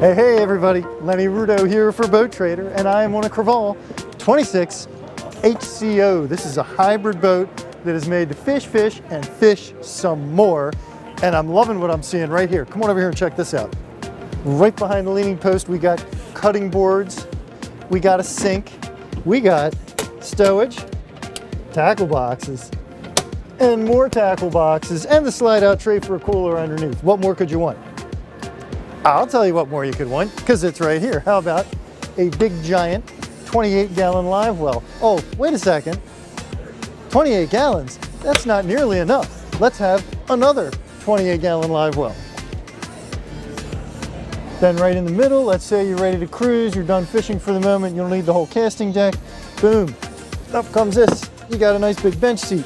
Hey, hey everybody, Lenny Rudow here for Boat Trader, and I am on a Crevalle 26 HCO. This is a hybrid boat that is made to fish, fish, and fish some more. And I'm loving what I'm seeing right here. Come on over here and check this out. Right behind the leaning post, we got cutting boards, we got a sink, we got stowage, tackle boxes, and more tackle boxes, and the slide out tray for a cooler underneath. What more could you want? I'll tell you what more you could want, because it's right here. How about a big giant 28 gallon live well? Oh, wait a second. 28 gallons, that's not nearly enough. Let's have another 28 gallon live well. Then right in the middle, let's say you're ready to cruise, you're done fishing for the moment, you don't need the whole casting deck. Boom, up comes this. You got a nice big bench seat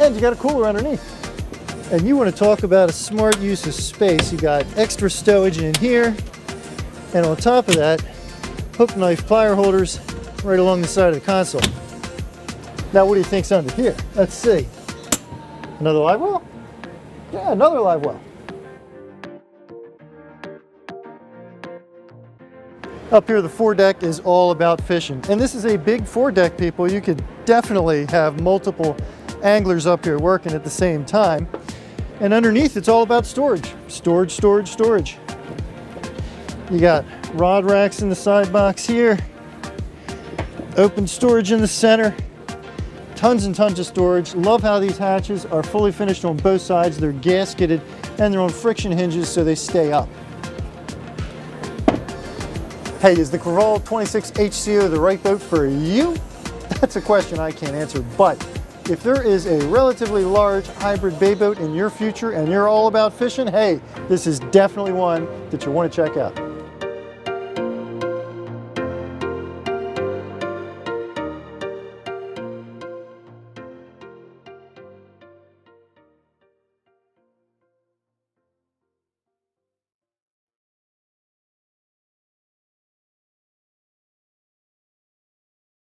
and you got a cooler underneath. And you want to talk about a smart use of space. You got extra stowage in here. And on top of that, hook knife plier holders right along the side of the console. Now, what do you think's under here? Let's see. Another live well? Yeah, another live well. Up here, the foredeck is all about fishing. And this is a big foredeck, people. You could definitely have multiple anglers up here working at the same time. And underneath, it's all about storage. Storage, storage, storage. You got rod racks in the side box here, open storage in the center, tons and tons of storage. Love how these hatches are fully finished on both sides. They're gasketed and they're on friction hinges so they stay up. Hey, is the Crevalle 26 HCO the right boat for you? That's a question I can't answer, but if there is a relatively large hybrid bay boat in your future and you're all about fishing, hey, this is definitely one that you want to check out.